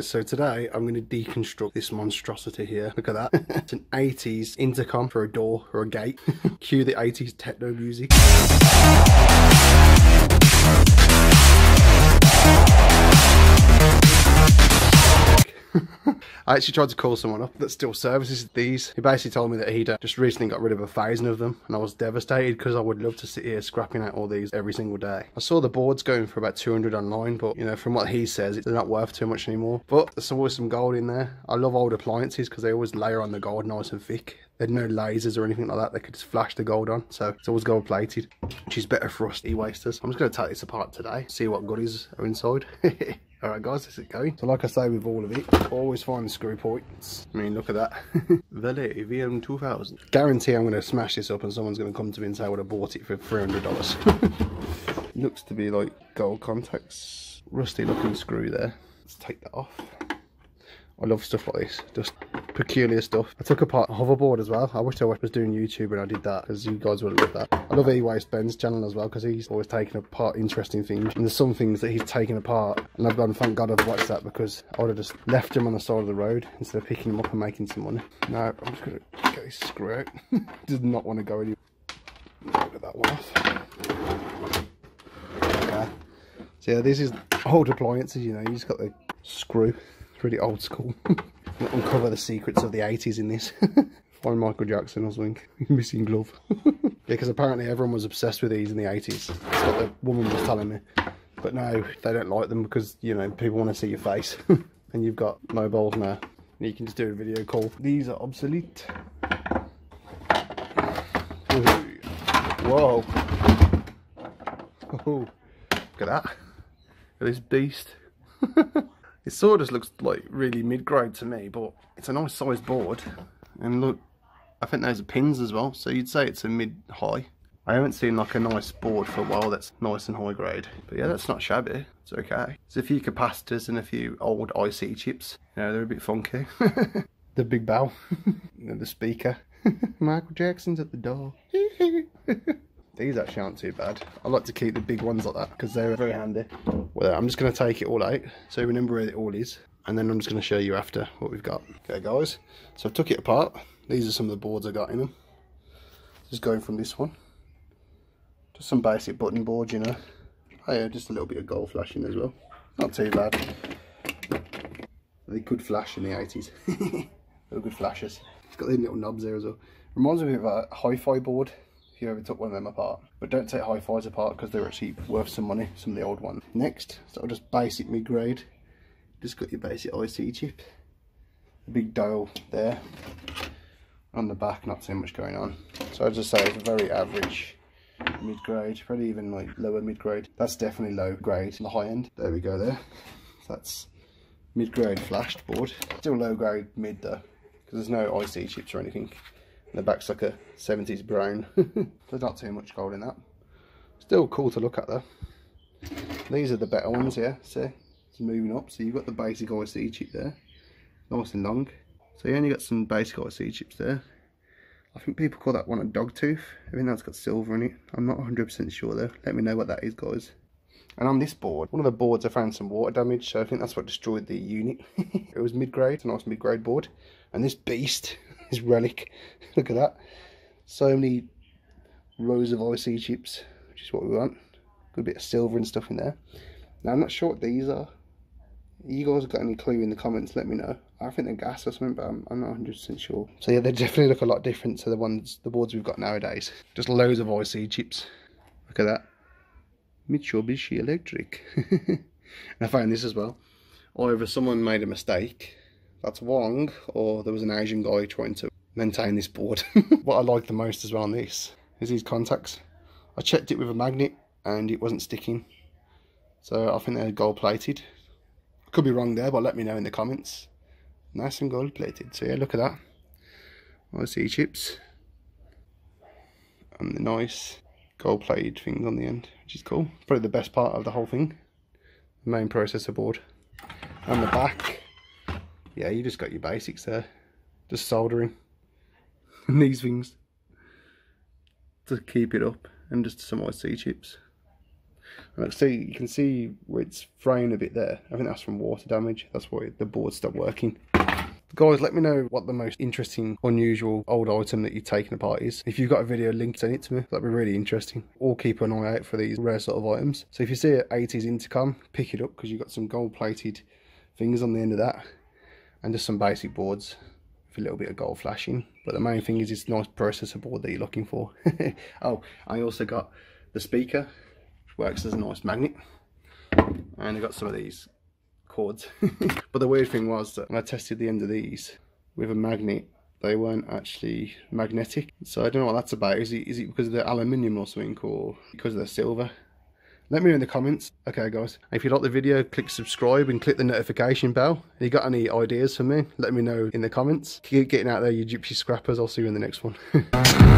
guys, so today I'm going to deconstruct this monstrosity here. Look at that. it's an 80s intercom for a door or a gate. Cue the 80s techno music. I actually tried to call someone up that still services these. He basically told me that he'd uh, just recently got rid of a thousand of them, and I was devastated because I would love to sit here scrapping out all these every single day. I saw the boards going for about 200 online, but you know, from what he says, they're not worth too much anymore. But there's always some gold in there. I love old appliances because they always layer on the gold nice and thick. There's no lasers or anything like that. They could just flash the gold on. So it's always gold plated, which is better for us e-wasters. I'm just going to take this apart today, see what goodies are inside. Alright guys, this is going. So like I say with all of it, always find the screw points. I mean, look at that. Vele VM2000. Guarantee I'm going to smash this up and someone's going to come to me and say I would have bought it for $300. Looks to be like gold contacts. Rusty looking screw there. Let's take that off. I love stuff like this, just peculiar stuff. I took apart a hoverboard as well. I wish I was doing YouTube and I did that because you guys would love that. I love E-Waste Ben's channel as well because he's always taking apart interesting things. And there's some things that he's taken apart and I've gone, thank God I've watched that because I would have just left him on the side of the road instead of picking him up and making some money. No, I'm just going to get this screw out. Does not want to go anywhere. Get that one. Okay. So yeah, this is old appliances, you know, you just got the screw pretty old school. uncover the secrets of the 80s in this. Find Michael Jackson or something. Missing glove. yeah, because apparently everyone was obsessed with these in the 80s. That's what the woman was telling me. But no, they don't like them because, you know, people want to see your face. and you've got mobiles now. And you can just do a video call. These are obsolete. Whoa. Oh, look at that. Look at this beast. It sort of looks like really mid-grade to me, but it's a nice sized board. And look, I think those are pins as well, so you'd say it's a mid-high. I haven't seen like a nice board for a while that's nice and high grade. But yeah, that's not shabby. It's okay. There's a few capacitors and a few old IC chips. You know, they're a bit funky. the big bell. the speaker. Michael Jackson's at the door. These actually aren't too bad. I like to keep the big ones like that because they're very handy. Well, I'm just going to take it all out so remember where it all is. And then I'm just going to show you after what we've got. Okay, guys. So I've took it apart. These are some of the boards I got in them. Just going from this one. Just some basic button boards, you know. Oh yeah, just a little bit of gold flashing as well. Not too bad. They could flash in the 80s. they good flashes. It's got these little knobs there as well. Reminds me of a hi-fi board you ever took one of them apart. But don't take hi-fis apart because they're actually worth some money, some of the old ones. Next, so just basic mid-grade. Just got your basic IC chip. A big dial there. On the back, not too much going on. So as just say it's a very average mid-grade, probably even like lower mid-grade. That's definitely low grade the high end. There we go there. That's mid-grade flashed board. Still low grade mid though, because there's no IC chips or anything the back's like a 70s brown. There's not too much gold in that. Still cool to look at though. These are the better ones, here, See, it's moving up. So you've got the basic IC chip there, nice and long. So you only got some basic IC chips there. I think people call that one a dog tooth. I think that's got silver in it. I'm not 100% sure though. Let me know what that is, guys. And on this board, one of the boards I found some water damage, so I think that's what destroyed the unit. it was mid-grade, a nice mid-grade board. And this beast, this relic, look at that. So many rows of IC chips, which is what we want. Good bit of silver and stuff in there. Now I'm not sure what these are. You guys got any clue in the comments, let me know. I think they're gas or something, but I'm, I'm not 100% sure. So yeah, they definitely look a lot different to the ones, the boards we've got nowadays. Just loads of IC chips. Look at that. Mitsubishi Electric. and I found this as well. Either someone made a mistake, that's Wong, or there was an Asian guy trying to maintain this board. what I like the most as well on this is these contacts. I checked it with a magnet and it wasn't sticking. So I think they're gold plated. Could be wrong there, but let me know in the comments. Nice and gold plated. So yeah, look at that. IC chips. And the nice gold plated things on the end, which is cool. Probably the best part of the whole thing. The main processor board. And the back, yeah, you just got your basics there. Just soldering. and these things to keep it up. And just some IC chips. And see, you can see where it's fraying a bit there. I think that's from water damage. That's why the board stopped working. Guys, let me know what the most interesting, unusual old item that you've taken apart is. If you've got a video link, send it to me. That'd be really interesting. Or keep an eye out for these rare sort of items. So if you see an 80s intercom, pick it up because you've got some gold plated things on the end of that. And just some basic boards with a little bit of gold flashing. But the main thing is it's nice processor board that you're looking for. oh, I also got the speaker, which works as a nice magnet. And I got some of these cords. but the weird thing was that when I tested the end of these with a magnet, they weren't actually magnetic. So I don't know what that's about. Is it, is it because of the aluminium or something or because of the silver? Let me know in the comments. Okay guys, if you like the video, click subscribe and click the notification bell. If you got any ideas for me, let me know in the comments. Keep getting out there you gypsy scrappers. I'll see you in the next one.